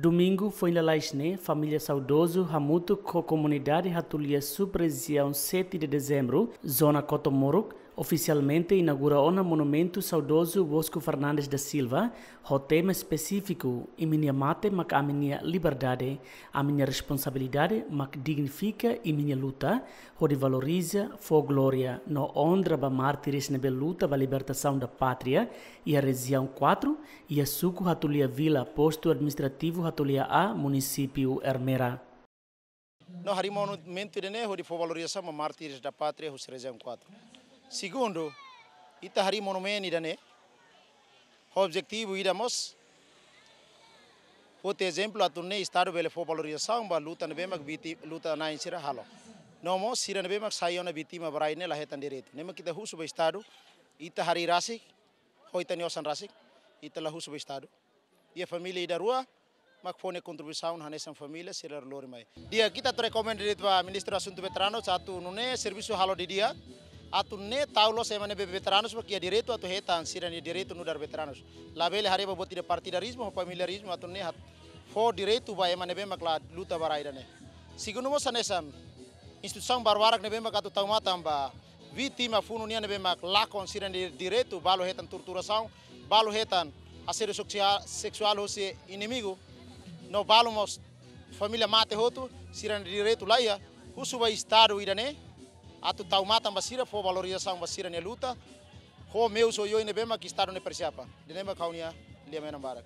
Domingo foi na Laisne, família saudoso, Hamuto, com comunidade Ratulia Subregião 7 de dezembro, zona Cotomoruk, oficialmente inaugura o monumento saudoso Bosco Fernandes da Silva, o tema específico e minha mate, mas a minha liberdade, a minha responsabilidade, mas dignifica e minha luta, onde valoriza for glória no honra para mártires na luta para a libertação da pátria e a região 4 e a suco Ratulia Vila, posto administrativo Ratulia A, município Hermera. No hari monumento de onde for valorização a mártires da pátria, região 4. Segundo, ita hari monumen idane. O objetivo idamos Outro exemplo, a turnê Estado bele for valorização, ba luta na bemak biti luta na insira halo. Nomo sira na bemak sayo na bitima barai ne lahetan direito. Nema kita husu ba Estado, ita hari rasik, ho ita niosan rasik, ita la husu ba Estado. Ia família ida rua, mak fone contribuição hanesan família sira lori mai. Dia kita tu recommend ba Ministro Assunto Veterano satu nune serviço halo di dia, atu ne taulo se mane veteranos porque é direito atu hetan sirani direito no dar veteranos. La bele hare boti de partidarismo familiarismo atu ne hat fo direito vai mane be makla luta baraida ne. Segundo mo sanesan instituição barbarak ne be mak atu tauma tamba vítima nia ne be mak lakon sirani direito balo hetan torturação balo hetan assédio sexual hoje inimigo no balo mos família mate hotu sirani direito laia husu vai estado irane atu tau mata basira fo valorização basira ne luta. Ho meu so yo ne bema que estado ne persiapa de nema kaunia lia mena barak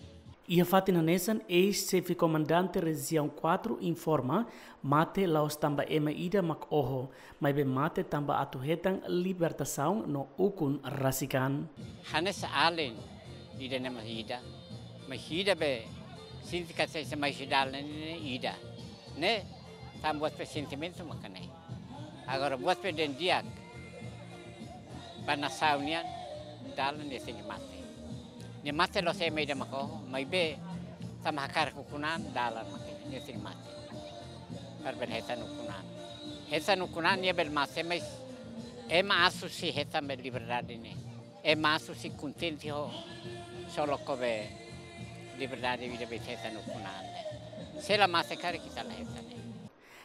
E a Fatina Nessan, ex-chefe comandante região 4, informa mate laos tamba ema ida mak oho, mas be mate tamba atuhetan libertação no ukun rasikan. Hanes alen ida nema ida, mas ida be sintika se mais ida ida, ne tambos pe sentimento makanai. agar buat peden diak panasawnian dalan ni sing mate ni mate lo se me de mako mai be sama kar kukunan dalan mate ni sing mate par ben hetan kukunan hetan kukunan ni bel mate me e ma asu si hetan bel ni e ma asu si solo come libertad di vita hetan kukunan se la kita la hetan ni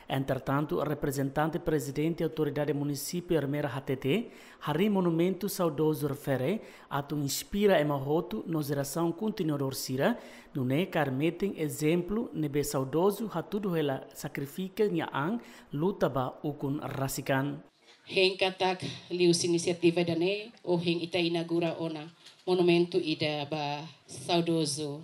Entretanto, representante presidente da autoridade município Hermera HTT, Hari Monumento Saudoso refere a tu inspira e mahoto no geração continuador sira, no ne carmetem exemplo nebe saudoso hatudo ela sacrifica nia ang luta ba ukun rasikan. Heng katak lius inisiativa dane o heng ita inaugura ona monumento ida ba saudoso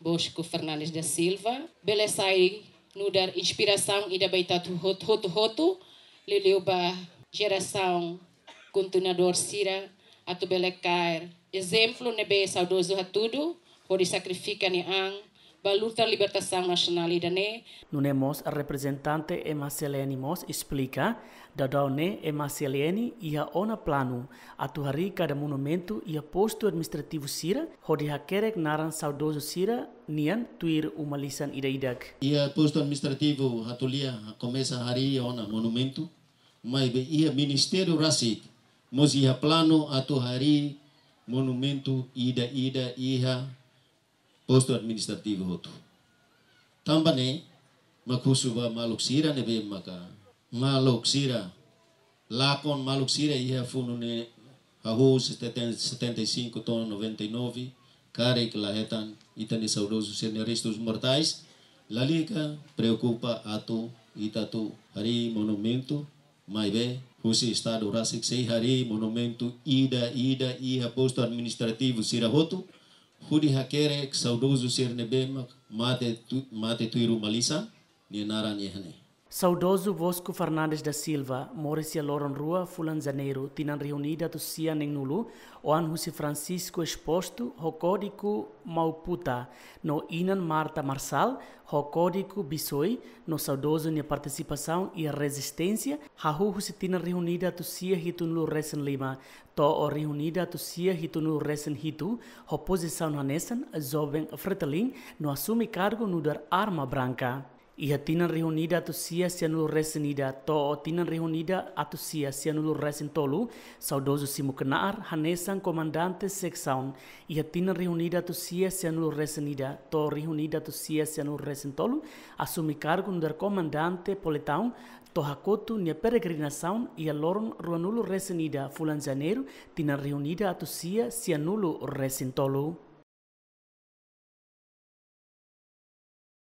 Bosco Fernandes da Silva, belesai no dar inspiração e da baita hoto hoto hoto leleu ba geração continuador sira atu belecar exemplo nebe saudoso hatudo pode sacrifica ni ang baluta libertação nacional idane Nunemos a representante Emma Seleni Mos explica da daune Emma Seleni ia ona plano atu hari cada monumento ia posto administrativo sira hodi hakerek naran saudoso sira nian tuir uma lisan ida idak. Ia posto administrativo hatulia começa hari ona monumento mas ia ministério rasik mos ia plano atu hari monumento ida ida posto administrativo hotu. Tambane makusuba maluk sira nebe maka. Maluk sira. Lakon maluk sira ia funu ne ahu 75 ton 99 kare que lahetan itani saudoso sene restos mortais. Lalika preocupa atu itatu hari monumento mai be husi estado rasik sei hari monumento ida ida ia posto administrativo sira hotu hudi hakere saudoso ser nebema mate tu, mate tuiru malisa ni naran yehne Saudoso Bosco Fernandes da Silva, Maurícia Loron Rua, Fulan Janeiro, tinan reunida sia neng nulu, oan husi Francisco exposto, ho código Mauputa, no Inan Marta Marsal, ho código Bisoi, no saudoso nia participação e resistência, ha hu husi tinan reunida tu sia hitu nulu resen lima, to o reunida tu sia hitu nulu resen hitu, ho posição hanesan, jovem freteling, no assume cargo no dar arma branca. Ia tinan reunida atu sia sia nulu resenida to o tinan reunida atu sia sia nulu resen tolu saudoso simu kenar hanesan comandante secção ia tinan reunida atu sia sia nulu resenida to reunida atu sia sia nulu resen tolu assumi cargo no comandante poletão to hakotu nia peregrinação ia loron ruanulu resenida fulan janeiro tinan reunida atu sia sia nulu resen tolu